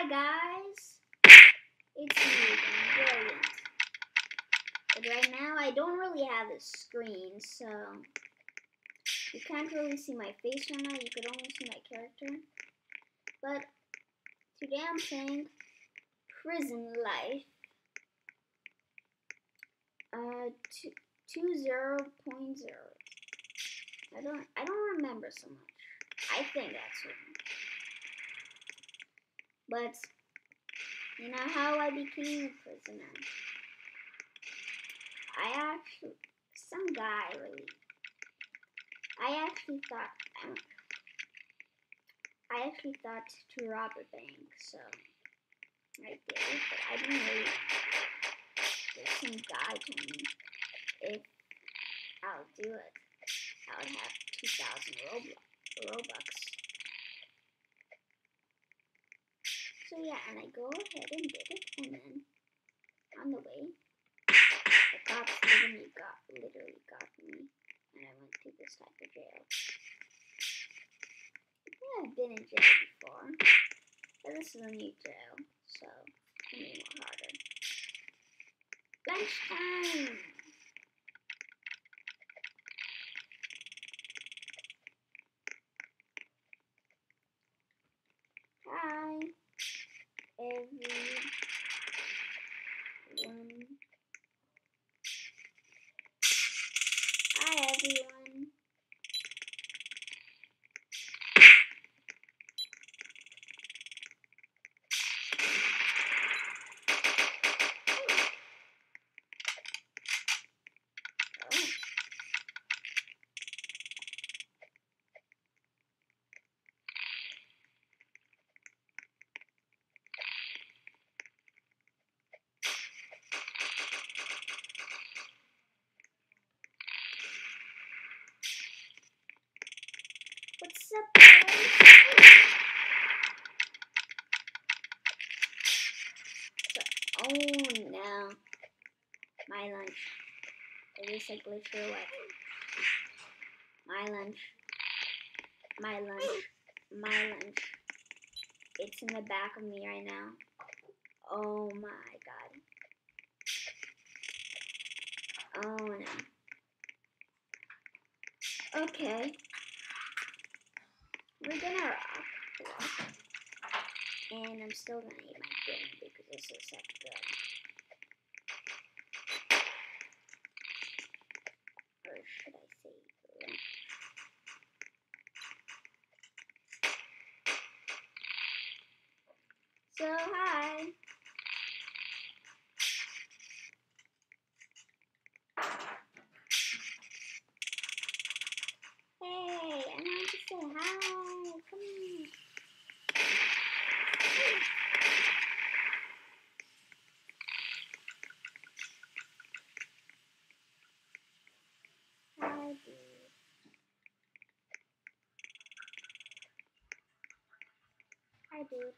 Hi guys, it's me Brilliant. But right now I don't really have a screen, so you can't really see my face right now. You could only see my character. But today I'm playing Prison Life. Uh, two, two zero point zero. I don't I don't remember so much. I think actually. But you know how I became a prisoner? I actually some guy really I actually thought um, I actually thought to rob a bank, so I did, but I didn't really some guy told me if I'll do it, I would have 2,000 Robux. So yeah, and I go ahead and did it, and then on the way, the cops literally got, literally got me, and I went to this type of jail. Yeah, I've been in jail before, but this is a new jail, so it's gonna more harder. Lunchtime! Hi, everyone. Hi, everyone. Oh. What's up, guys? So- oh no. My lunch. At least I glitched or what? My lunch. My lunch. My lunch. It's in the back of me right now. Oh my god. Oh no. Okay. We're gonna rock. rock. And I'm still gonna eat my dinner because this is such good. Or should I say lunch? So hi. Hey, I want to say hi. Come here. Hi, dude. Hi, dude.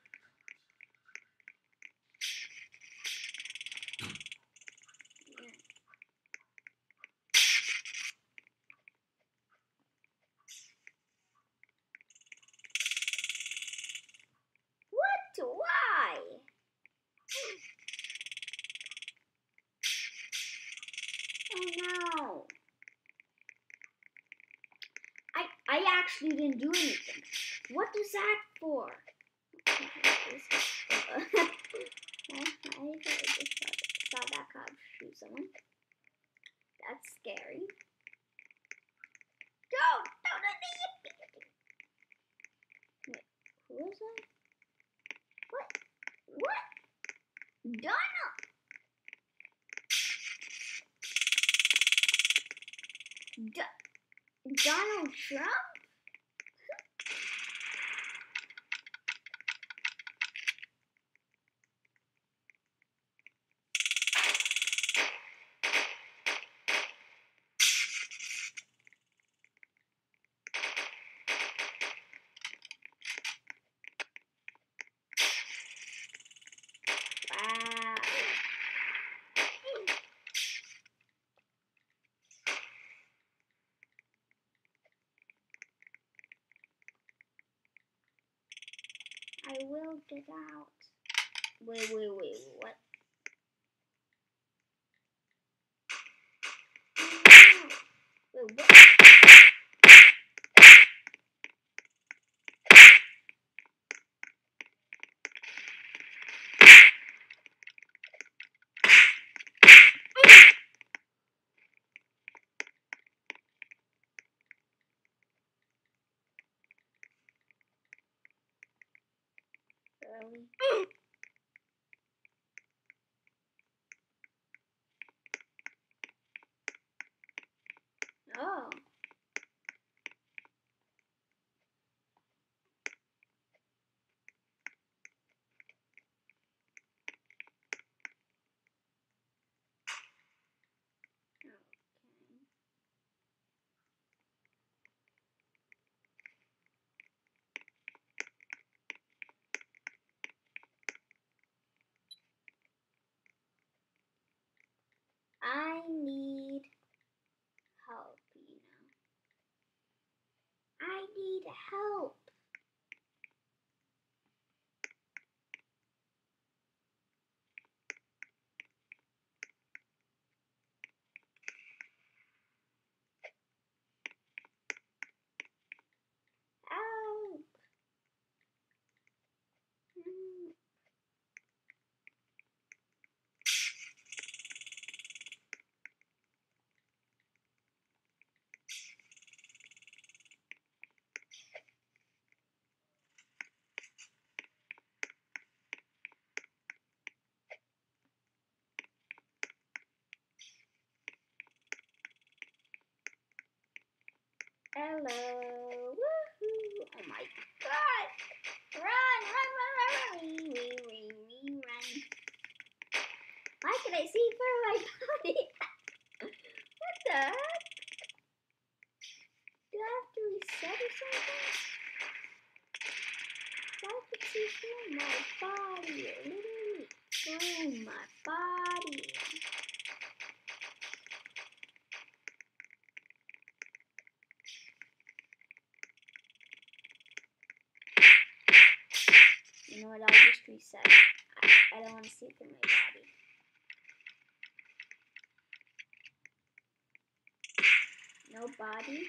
Yeah. What? Why? Oh no. I I actually didn't do anything. What is that for? it out. Wait, wait, wait, what? need help. what all history says. I, I don't want to see it in my body. No body?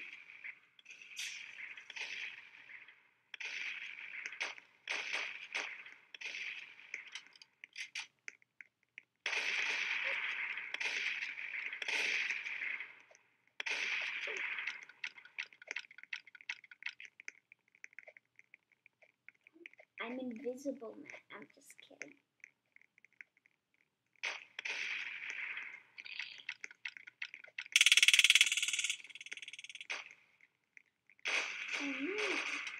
invisible man. I'm just kidding. Mm-hmm.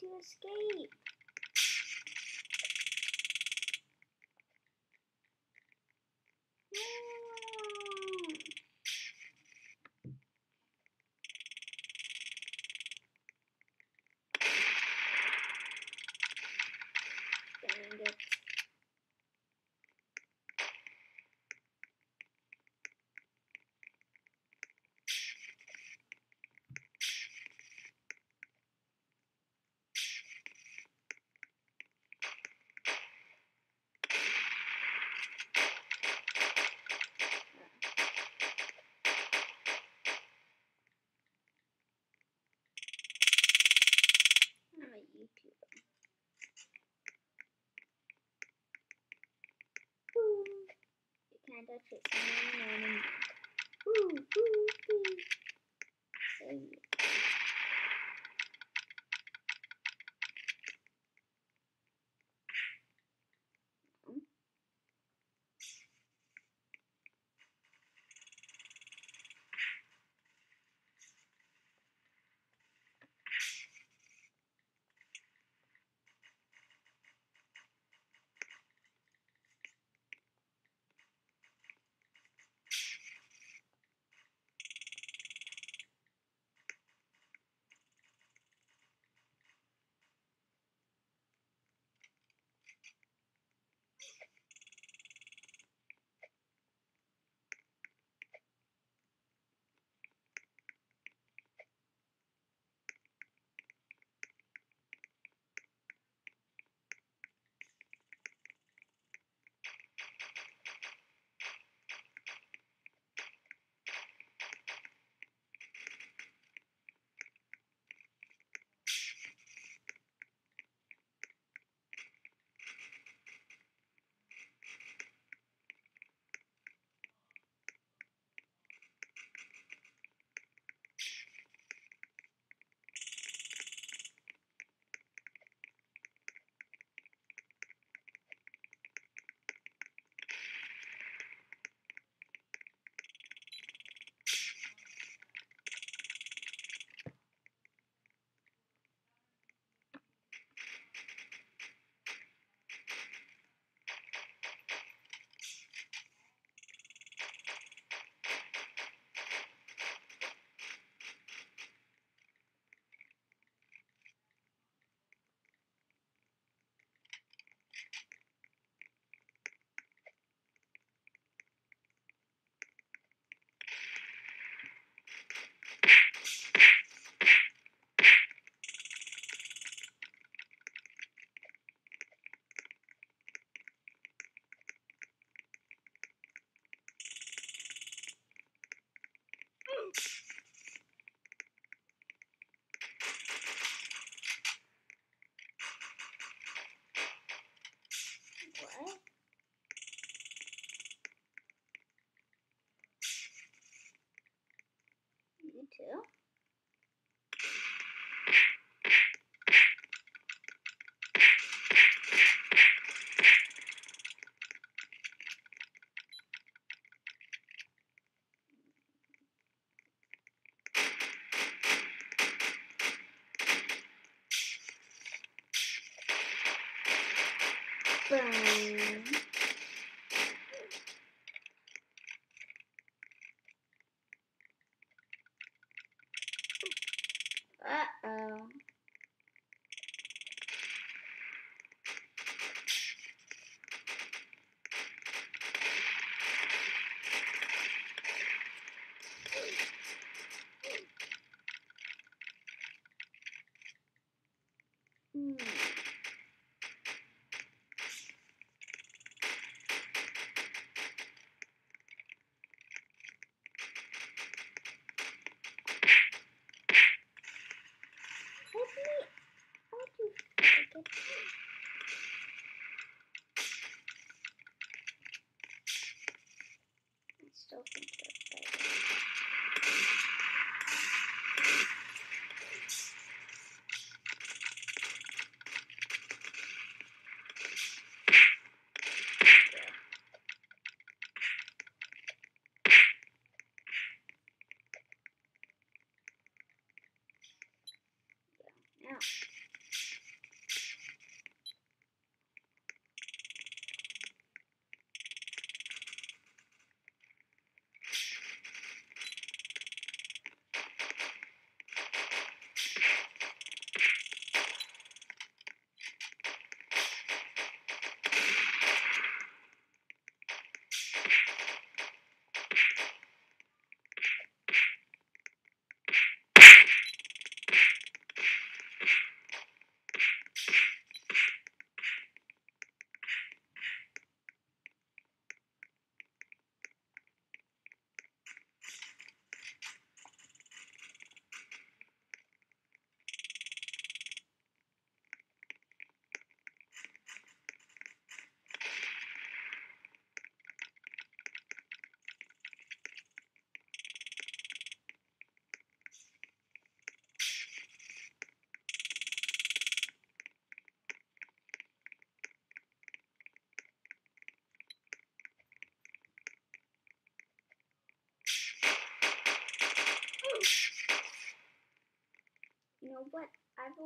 to escape. electric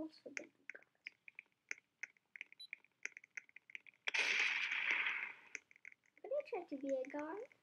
almost forgetting. Could I try to be a guard?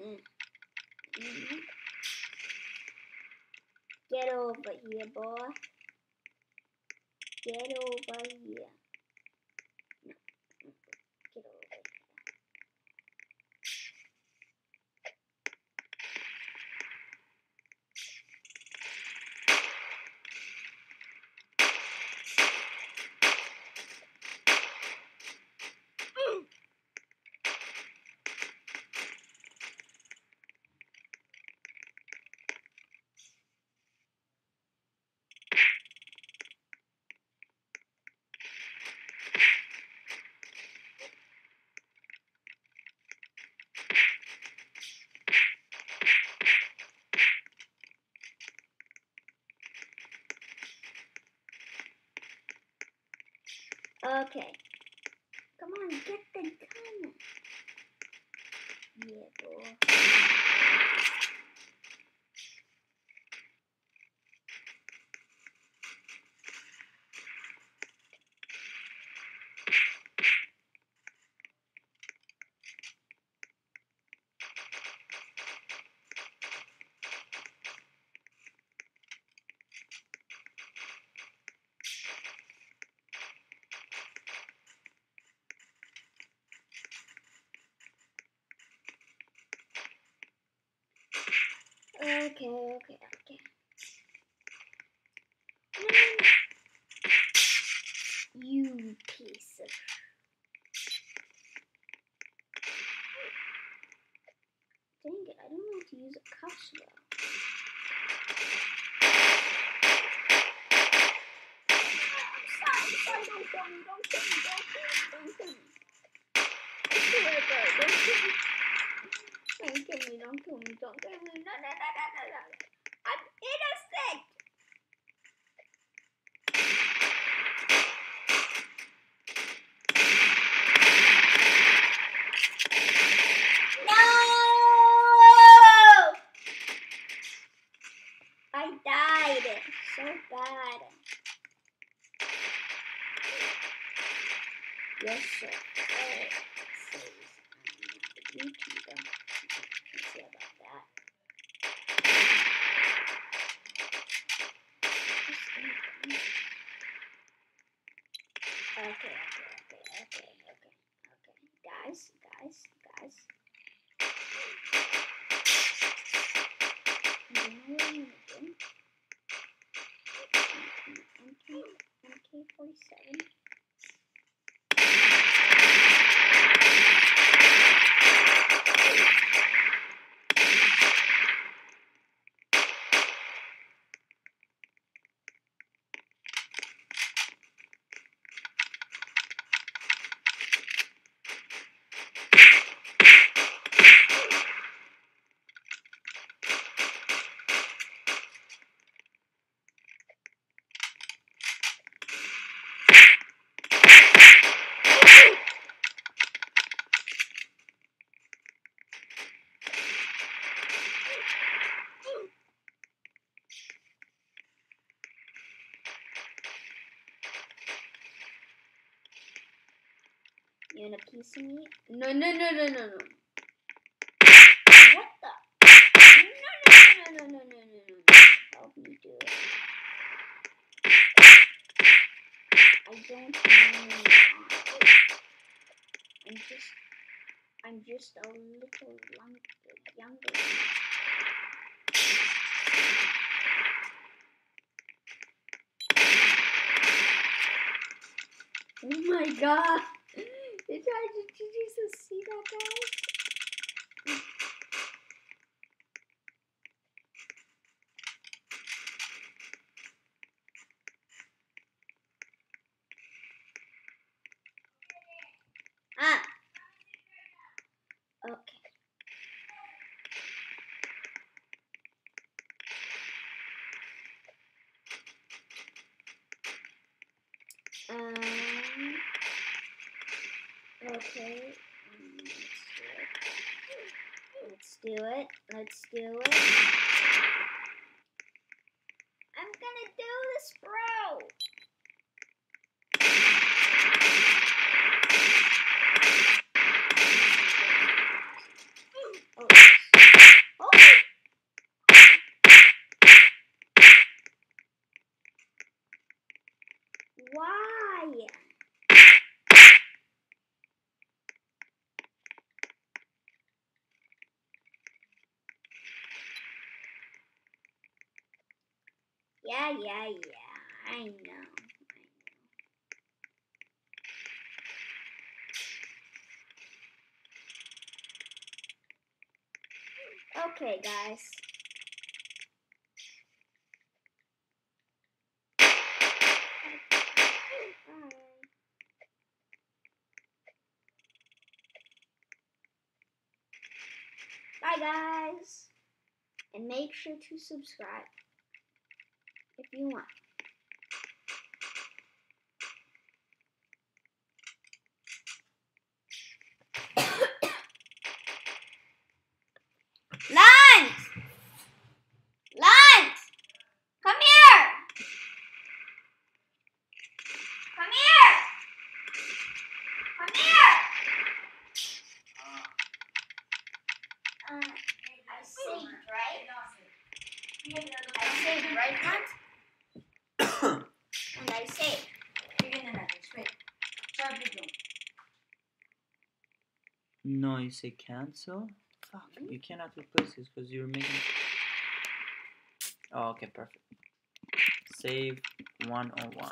Mm. Mm-hmm. Get over here, boy. Get over here. Okay, okay, You want a piece of me? No, no, no, no, no, no. What the? No, no, no, no, no, no, no, no. Help me do it. I don't know. I'm just, I'm just a little young, younger. Oh my god! Did I did you just see that guys? Ah. Okay. Um. Okay. Let's do it. Let's do it. Let's do it. I'm gonna do this, bro. Oh, yes. oh. Why? Yeah, yeah. I know. I know. Okay, guys. Bye, guys. And make sure to subscribe 冰碗 you say cancel. Fuck, you cannot replace this because you're making. Oh, okay, perfect. Save 101.